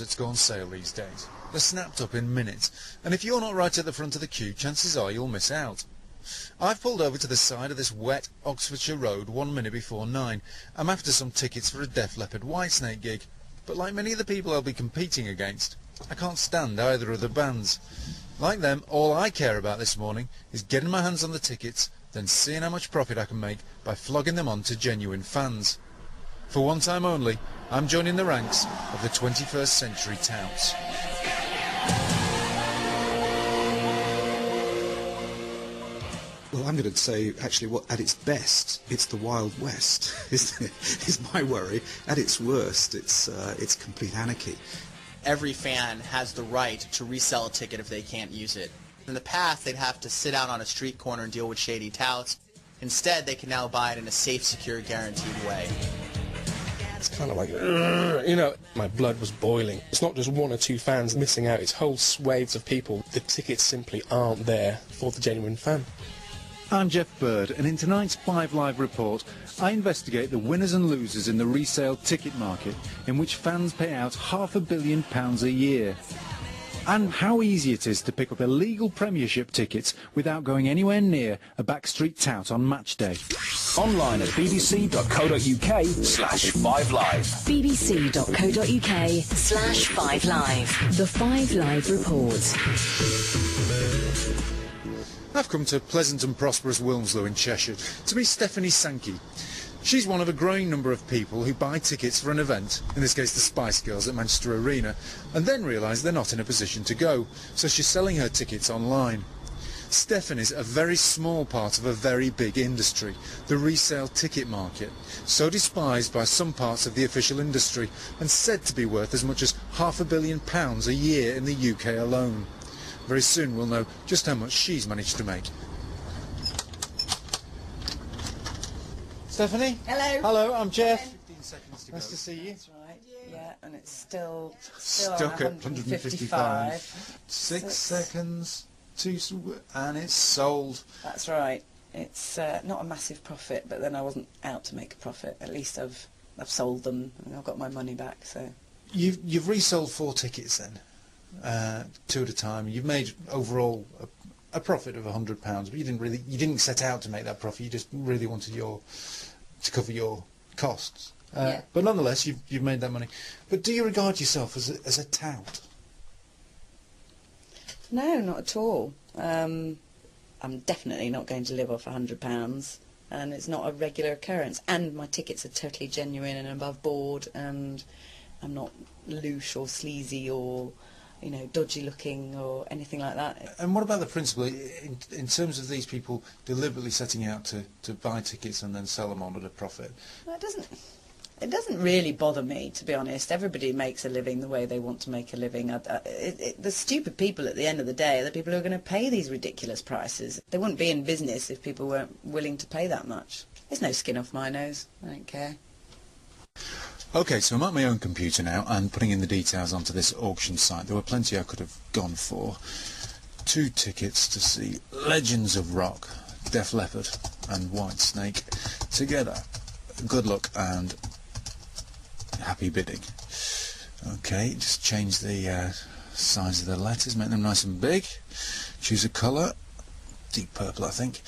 concerts go on sale these days. They're snapped up in minutes, and if you're not right at the front of the queue, chances are you'll miss out. I've pulled over to the side of this wet Oxfordshire road one minute before nine. I'm after some tickets for a Def Leppard Whitesnake gig, but like many of the people I'll be competing against, I can't stand either of the bands. Like them, all I care about this morning is getting my hands on the tickets, then seeing how much profit I can make by flogging them on to genuine fans. For one time only, I'm joining the ranks of the 21st century touts. Well, I'm going to say, actually, what at its best, it's the Wild West, is, is my worry. At its worst, it's, uh, it's complete anarchy. Every fan has the right to resell a ticket if they can't use it. In the past, they'd have to sit out on a street corner and deal with shady touts. Instead, they can now buy it in a safe, secure, guaranteed way. It's kind of like, you know, my blood was boiling. It's not just one or two fans missing out, it's whole swathes of people. The tickets simply aren't there for the genuine fan. I'm Jeff Bird, and in tonight's Five Live report, I investigate the winners and losers in the resale ticket market, in which fans pay out half a billion pounds a year. And how easy it is to pick up illegal Premiership tickets without going anywhere near a backstreet tout on match day. Online at bbc.co.uk slash 5live. bbc.co.uk slash 5 live. The 5 Live Report. I've come to pleasant and prosperous Wilmslow in Cheshire to meet Stephanie Sankey. She's one of a growing number of people who buy tickets for an event, in this case the Spice Girls at Manchester Arena, and then realise they're not in a position to go, so she's selling her tickets online. Stefan is a very small part of a very big industry, the resale ticket market, so despised by some parts of the official industry and said to be worth as much as half a billion pounds a year in the UK alone. Very soon we'll know just how much she's managed to make. Stephanie? Hello. Hello, I'm Jeff. Nice to see you. That's right. Yeah, and it's still still Stuck on at 155. 155. Six Six. seconds, two, s- and it's sold. That's right. It's uh, not a massive profit, but then I wasn't out to make a profit. At least I've I've sold them and I've got my money back. So You've you've resold four tickets then, uh, two at a time. You've made overall a, a profit of hundred pounds, but you didn't really you didn't set out to make that profit. You just really wanted your to cover your costs. Uh, Yeah. But nonetheless, you've you've made that money. But do you regard yourself as a, as a tout? no, not at all. Um, I'm definitely not going to live off a hundred pounds, and it's not a regular occurrence. And my tickets are totally genuine and above board, and I'm not louche or sleazy or you know dodgy looking or anything like that. And what about the principle in, in terms of these people deliberately setting out to, to buy tickets and then sell them on at a profit? Well, it doesn't. It doesn't really bother me, to be honest. Everybody makes a living the way they want to make a living. I, I, it, it, the stupid people at the end of the day are the people who are going to pay these ridiculous prices. They wouldn't be in business if people weren't willing to pay that much. There's no skin off my nose. I don't care. Okay, so I'm at my own computer now and putting in the details onto this auction site. There were plenty I could have gone for. Two tickets to see Legends of Rock, Def Leppard and Whitesnake together. Good luck and happy bidding. Okay, just change the uh, size of the letters, make them nice and big. Choose a colour, deep purple I think.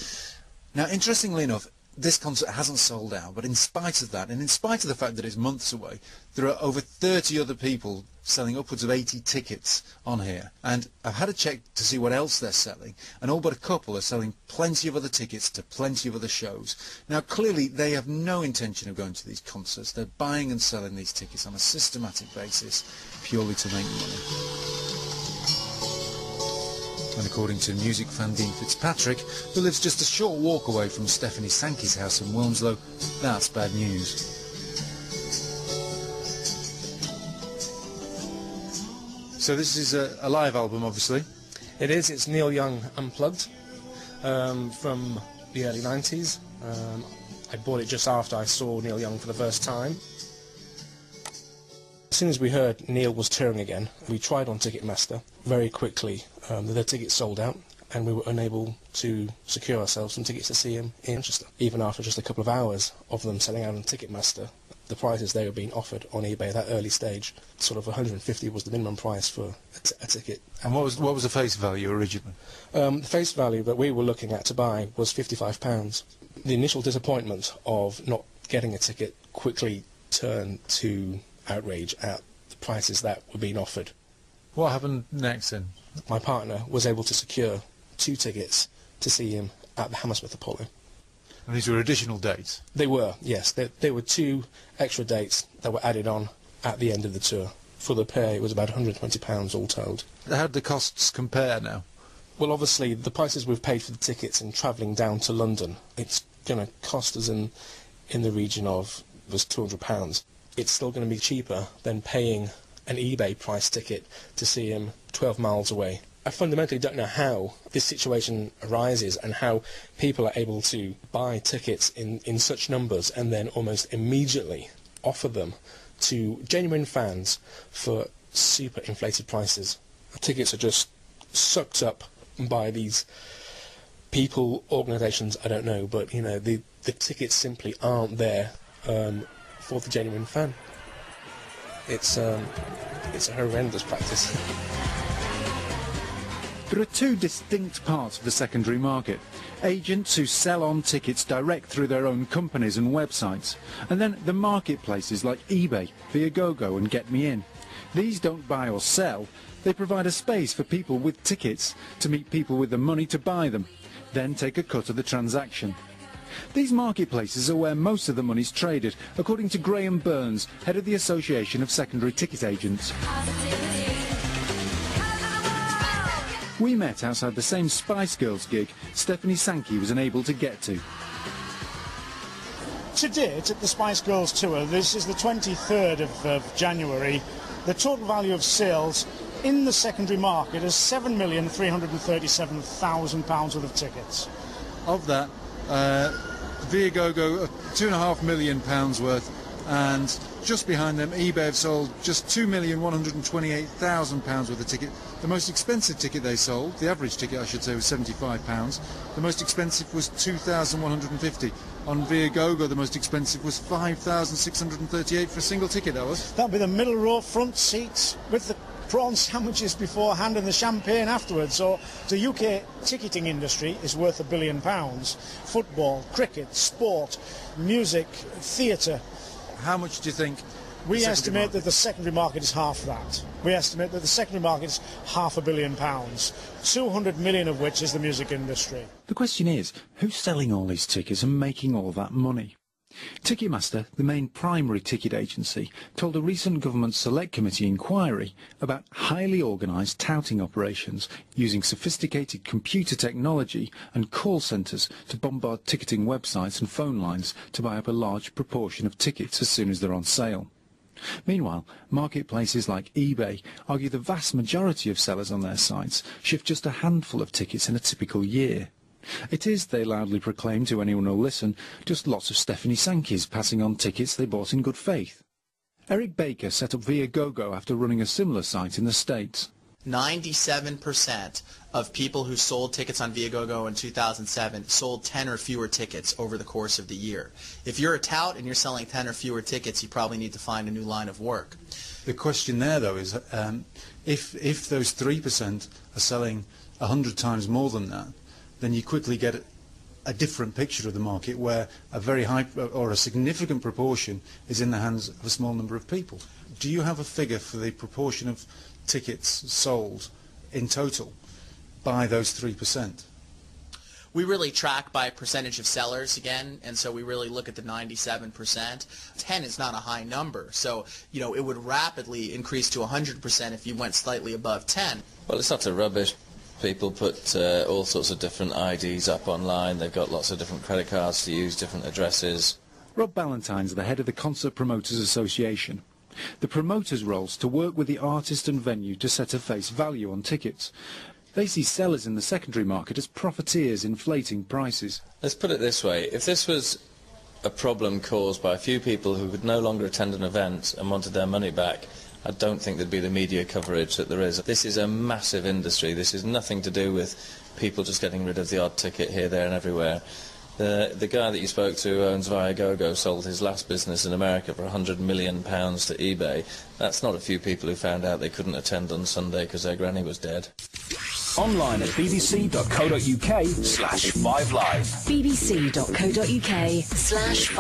Now, interestingly enough, this concert hasn't sold out, but in spite of that, and in spite of the fact that it's months away, there are over 30 other people selling upwards of 80 tickets on here. And I've had a check to see what else they're selling, and all but a couple are selling plenty of other tickets to plenty of other shows. Now, clearly, they have no intention of going to these concerts. They're buying and selling these tickets on a systematic basis, purely to make money. And according to music fan Dean Fitzpatrick, who lives just a short walk away from Stephanie Sankey's house in Wilmslow, that's bad news. So this is a, a live album, obviously. It is, it's Neil Young Unplugged um, from the early 90s. Um, I bought it just after I saw Neil Young for the first time. As soon as we heard Neil was touring again, we tried on Ticketmaster. Very quickly, um, the tickets sold out, and we were unable to secure ourselves some tickets to see him in Manchester. Even after just a couple of hours of them selling out on Ticketmaster, the prices they were being offered on eBay at that early stage. Sort of 150 was the minimum price for a, t- a ticket. And what was what was the face value originally? Um, the face value that we were looking at to buy was £55. The initial disappointment of not getting a ticket quickly turned to outrage at the prices that were being offered. What happened next then? My partner was able to secure two tickets to see him at the Hammersmith Apollo. And these were additional dates. They were, yes. There, there were two extra dates that were added on at the end of the tour. For the pair, it was about £120 all told. How do the costs compare now? Well, obviously, the prices we've paid for the tickets and travelling down to London, it's going to cost us in, in the region of was £200. It's still going to be cheaper than paying an eBay price ticket to see him 12 miles away. I fundamentally don't know how this situation arises and how people are able to buy tickets in, in such numbers and then almost immediately offer them to genuine fans for super inflated prices. Tickets are just sucked up by these people, organisations, I don't know, but you know, the, the tickets simply aren't there um, for the genuine fan. It's, um, it's a horrendous practice. There are two distinct parts of the secondary market. Agents who sell on tickets direct through their own companies and websites. And then the marketplaces like eBay, Viagogo and Get Me In. These don't buy or sell. They provide a space for people with tickets to meet people with the money to buy them, then take a cut of the transaction. These marketplaces are where most of the money's traded, according to Graham Burns, head of the Association of Secondary Ticket Agents. We met outside the same Spice Girls gig Stephanie Sankey was unable to get to. To date, at the Spice Girls tour, this is the 23rd of, of January, the total value of sales in the secondary market is £7,337,000 worth of tickets. Of that, uh, Viagogo, uh, two and a half million pounds worth, and just behind them, eBay have sold just two million one hundred and twenty-eight thousand pounds worth of ticket. The most expensive ticket they sold, the average ticket I should say, was seventy-five pounds. The most expensive was two thousand one hundred and fifty. On Viagogo, the most expensive was five thousand six hundred and thirty-eight for a single ticket. That was. That'll be the middle row front seats with the prawn sandwiches beforehand and the champagne afterwards. So the UK ticketing industry is worth a billion pounds. Football, cricket, sport, music, theatre. How much do you think? We estimate market- that the secondary market is half that. We estimate that the secondary market is half a billion pounds, 200 million of which is the music industry. The question is, who's selling all these tickets and making all that money? Ticketmaster, the main primary ticket agency, told a recent government select committee inquiry about highly organised touting operations using sophisticated computer technology and call centres to bombard ticketing websites and phone lines to buy up a large proportion of tickets as soon as they're on sale. Meanwhile, marketplaces like eBay argue the vast majority of sellers on their sites shift just a handful of tickets in a typical year. It is, they loudly proclaim to anyone who'll listen, just lots of Stephanie Sankeys passing on tickets they bought in good faith. Eric Baker set up Viagogo after running a similar site in the States. 97% of people who sold tickets on Viagogo in 2007 sold 10 or fewer tickets over the course of the year. If you're a tout and you're selling 10 or fewer tickets, you probably need to find a new line of work. The question there, though, is um, if, if those 3% are selling 100 times more than that, then you quickly get a, a different picture of the market where a very high or a significant proportion is in the hands of a small number of people. Do you have a figure for the proportion of tickets sold in total by those 3%? We really track by percentage of sellers again, and so we really look at the 97%. 10 is not a high number, so you know it would rapidly increase to 100% if you went slightly above 10. Well, it's not a rubbish. People put uh, all sorts of different IDs up online. They've got lots of different credit cards to use, different addresses. Rob Ballantine's the head of the Concert Promoters Association. The promoters' role is to work with the artist and venue to set a face value on tickets. They see sellers in the secondary market as profiteers inflating prices. Let's put it this way. If this was a problem caused by a few people who could no longer attend an event and wanted their money back, I don't think there'd be the media coverage that there is. This is a massive industry. This is nothing to do with people just getting rid of the odd ticket here, there and everywhere. The, the guy that you spoke to who owns Viagogo sold his last business in America for 100 million pounds to eBay. That's not a few people who found out they couldn't attend on Sunday because their granny was dead. Online at bbc.co.uk slash 5live. bbc.co.uk slash